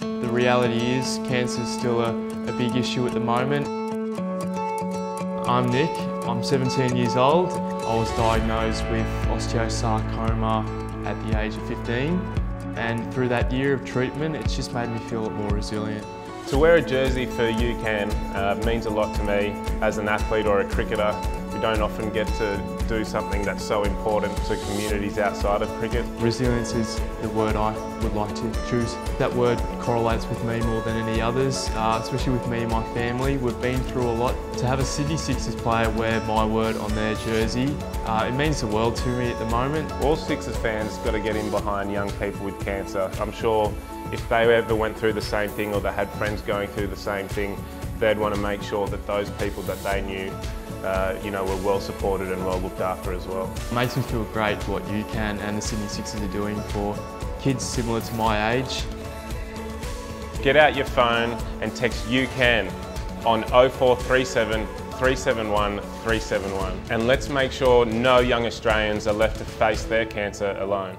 The reality is cancer is still a, a big issue at the moment. I'm Nick, I'm 17 years old. I was diagnosed with osteosarcoma at the age of 15 and through that year of treatment it's just made me feel more resilient. To wear a jersey for You Can uh, means a lot to me as an athlete or a cricketer. Don't often get to do something that's so important to communities outside of cricket. Resilience is the word I would like to choose. That word correlates with me more than any others, uh, especially with me and my family. We've been through a lot. To have a Sydney Sixers player wear my word on their jersey, uh, it means the world to me at the moment. All Sixers fans got to get in behind young people with cancer. I'm sure if they ever went through the same thing or they had friends going through the same thing, they'd want to make sure that those people that they knew uh, you know, were well supported and well looked after as well. It makes me feel great what You Can and the Sydney Sixers are doing for kids similar to my age. Get out your phone and text You Can on 0437 371 371 and let's make sure no young Australians are left to face their cancer alone.